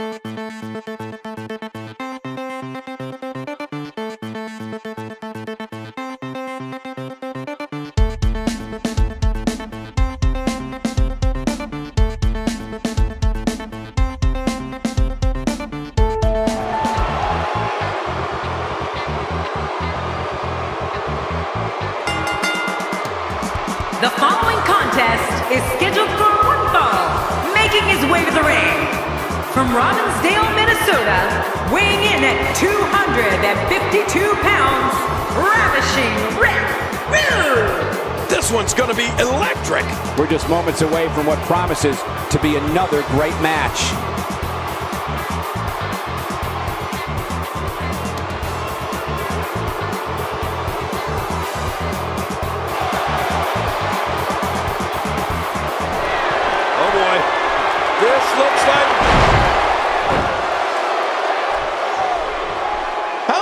The following contest is From Robbinsdale, Minnesota, weighing in at 252 pounds, Ravishing Rick Rude. This one's gonna be electric. We're just moments away from what promises to be another great match. Oh boy. This looks like.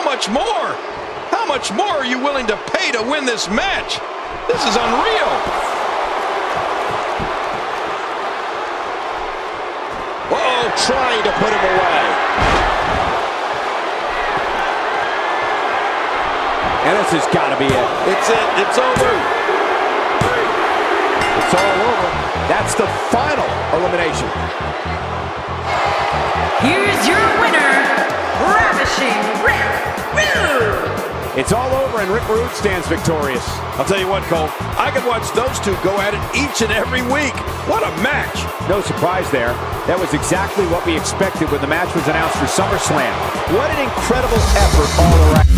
Much more? How much more are you willing to pay to win this match? This is unreal. Uh-oh, trying to put him away. And this has got to be it. It's it. It's over. It's all over. That's the final elimination. It's all over and Rick Rude stands victorious. I'll tell you what, Cole. I could watch those two go at it each and every week. What a match. No surprise there. That was exactly what we expected when the match was announced for SummerSlam. What an incredible effort all around.